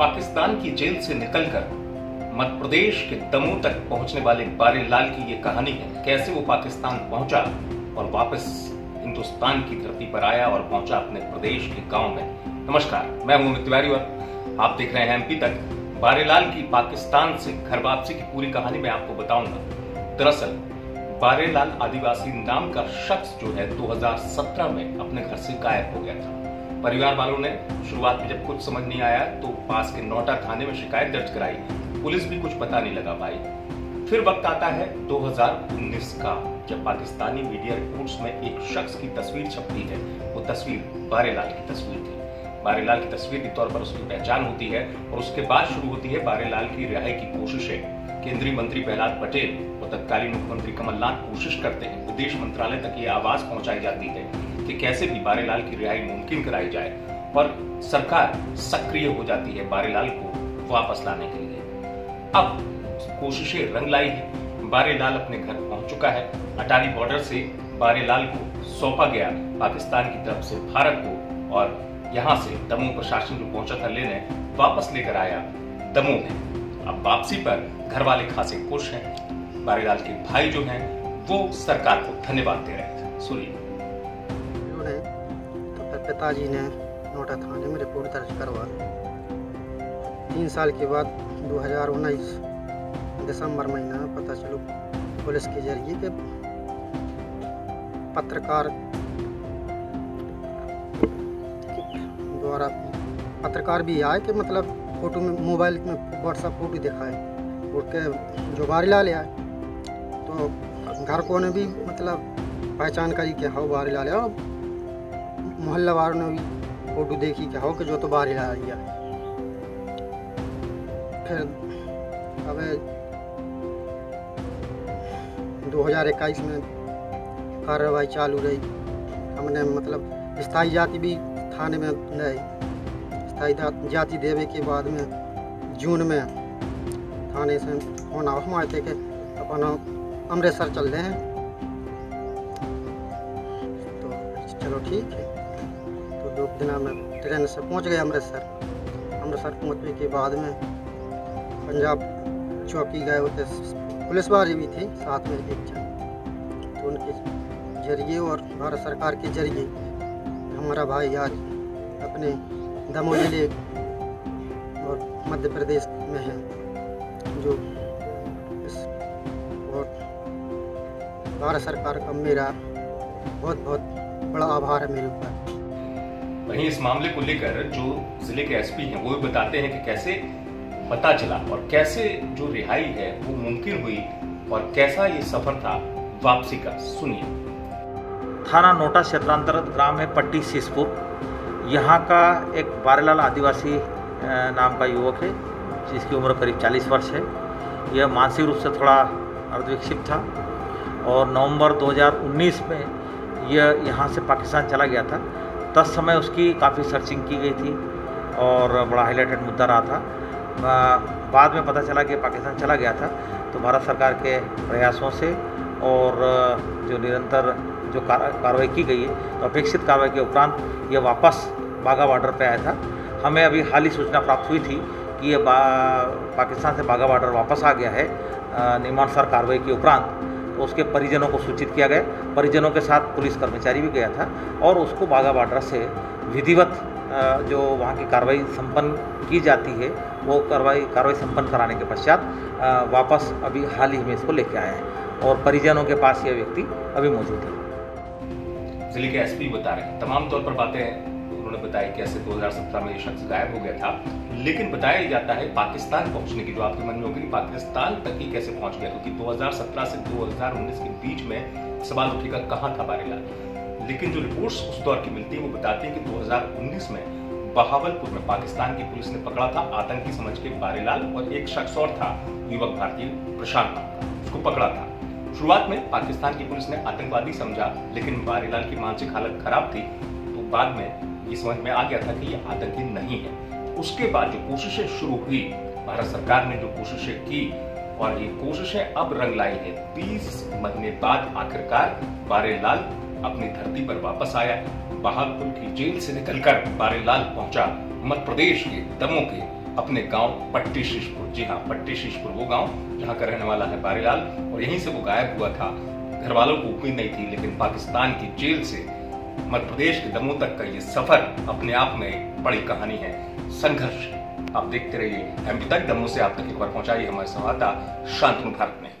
पाकिस्तान की जेल से निकलकर मध्य प्रदेश के दमोह तक पहुँचने वाले बारेलाल की ये कहानी है। कैसे वो पाकिस्तान पहुँचा और वापस हिंदुस्तान की धरती पर आया और पहुँचा अपने प्रदेश के गाँव में? नमस्कार, मैं हूँ अमित तिवारी और आप देख रहे हैं एमपी तक। बारेलाल की पाकिस्तान से घर वापसी की पूरी कहानी मैं आपको बताऊँगा। दरअसल बारेलाल आदिवासी नाम का शख्स जो है 2017 में अपने घर से गायब हो गया था। परिवार वालों ने शुरुआत में जब कुछ समझ नहीं आया तो पास के नोटा थाने में शिकायत दर्ज कराई। पुलिस भी कुछ पता नहीं लगा पाई। फिर वक्त आता है 2019 का, जब पाकिस्तानी मीडिया रिपोर्ट्स में एक शख्स की तस्वीर छपती है। वो तस्वीर बारेलाल की तस्वीर थी। बारेलाल की तस्वीर के तौर पर उसकी पहचान होती है और उसके बाद शुरू होती है बारेलाल की रिहाई की कोशिशें। केंद्रीय मंत्री प्रहलाद पटेल और तत्कालीन मुख्यमंत्री कमलनाथ कोशिश करते हैं। विदेश मंत्रालय तक ये आवाज़ पहुंचाई जाती है। कि कैसे भी बारेलाल की रिहाई मुमकिन कराई जाए और सरकार सक्रिय हो जाती है बारेलाल को वापस लाने के लिए। अब कोशिशें रंग लाई है। बारेलाल अपने घर पहुँच चुका है। अटारी बॉर्डर से बारेलाल को सौंपा गया। पाकिस्तान की तरफ़ से भारत को और यहाँ से दमोह प्रशासन जो पहुँचा था लेने, वापस लेकर आया दमोह में। अब वापसी पर घर वाले खासे खुश हैं। बारेलाल के भाई जो हैं, वो सरकार को धन्यवाद दे रहे थे। सुनिए। पिताजी ने नोटा थाने में रिपोर्ट दर्ज करवा दी। तीन साल के बाद 2019 दिसंबर महीना में पता चलो पुलिस के ज़रिए कि पत्रकार द्वारा पत्रकार भी आए कि मतलब फ़ोटो में, मोबाइल में व्हाट्सएप फ़ोटो दिखाए के जो बारीलाल आए। तो घर को ने भी मतलब पहचान करी कि हाँ बारीलाल आया मोहल्ला वालों ने भी फ़ोटो देखी क्या हो कि जो तो बाहर बारीलाल आया फिर अब 2021 में कार्रवाई चालू रही। हमने मतलब स्थायी जाति भी थाने में नहीं स्थायी जाति देवे के बाद में जून में थाने से होना हम आए थे कि अपन अमृतसर चल रहे हैं। तो चलो ठीक है। दो दिन में ट्रेन से पहुँच गए अमृतसर। अमृतसर पहुँचने के बाद में पंजाब चौकी गए होते, पुलिस वाली भी थी साथ में एक तो उनके ज़रिए और भारत सरकार के ज़रिए हमारा भाई आज अपने दमोह ज़िले और मध्य प्रदेश में है, जो इस और भारत सरकार का मेरा बहुत बहुत बड़ा आभार है मेरे ऊपर। वहीं इस मामले को लेकर जो ज़िले के एसपी हैं, वो भी बताते हैं कि कैसे पता चला और कैसे जो रिहाई है, वो मुमकिन हुई और कैसा ये सफ़र था, वापसी का। सुनिए। थाना नोटा क्षेत्रांतर्गत ग्राम है पट्टी सिसपुर यहाँ का एक बारेलाल आदिवासी नाम का युवक है, जिसकी उम्र करीब 40 वर्ष है। यह मानसिक रूप से थोड़ा अर्धविकसित था और नवंबर 2019 में यह यहाँ से पाकिस्तान चला गया था। तस समय उसकी काफ़ी सर्चिंग की गई थी और बड़ा हाईलाइटेड मुद्दा रहा था। बाद में पता चला कि पाकिस्तान चला गया था तो भारत सरकार के प्रयासों से और जो निरंतर जो कार्रवाई की गई है तो अपेक्षित कार्रवाई के उपरांत ये वापस बाघा बॉर्डर पर आया था। हमें अभी हाल ही सूचना प्राप्त हुई थी कि ये पाकिस्तान से बाघा बॉर्डर वापस आ गया है नियमानुसार कार्रवाई के उपरांत। उसके परिजनों को सूचित किया गया। परिजनों के साथ पुलिस कर्मचारी भी गया था और उसको बाघा बॉर्डर से विधिवत जो वहाँ की कार्रवाई संपन्न की जाती है, वो कार्रवाई कार्रवाई संपन्न कराने के पश्चात वापस अभी हाल ही में इसको लेके आया है और परिजनों के पास यह व्यक्ति अभी मौजूद है। ज़िले के एसपी बता रहे हैं। तमाम तौर पर बातें उन्होंने बताया कि ऐसे 2017 में ये शख्स गायब हो गया था। लेकिन बताया जाता है पाकिस्तान पहुँचने की जो आपके मन में होगी पाकिस्तान तक ही कैसे पहुँच गया, क्योंकि 2017 से 2019 के बीच में सवाल उठेगा कहाँ था बारेलाल लेकिन जो रिपोर्ट्स उस दौर की मिलती है, वो बताती है कि 2019 में बहावलपुर में पाकिस्तान की पुलिस ने पकड़ा था आतंकी समझ के बारेलाल और एक शख्स और था, युवक भारतीय प्रशांत उसको पकड़ा था। शुरुआत में पाकिस्तान की पुलिस ने आतंकवादी समझा, लेकिन बारीलाल की मानसिक हालत खराब थी। तो बाद में ये समझ में आ गया था कि ये आतंकी नहीं है। उसके बाद जो कोशिशें शुरू हुई, भारत सरकार ने जो कोशिशें की और ये कोशिशें अब रंग लाई है। तीस महीने बाद आखिरकार बारेलाल अपनी धरती पर वापस आया। बहादुर की जेल से निकलकर बारेलाल पहुँचा। मध्य प्रदेश के दमों के अपने गाँव पट्टी शीशपुर जी हाँ पट्टी शीशपुर वो गाँव जहाँ का रहने वाला है बारेलाल। और यहीं से वो गायब हुआ था। घर वालों को उम्मीद नहीं थी, लेकिन पाकिस्तान की जेल से मध्य प्रदेश के दमोह तक का ये सफ़र अपने आप में बड़ी कहानी है। संघर्ष। आप देखते रहिए एमपी तक। दमोह से आप तक एक बार पहुंचाई हमारे संवाददाता शांतनु भारत ने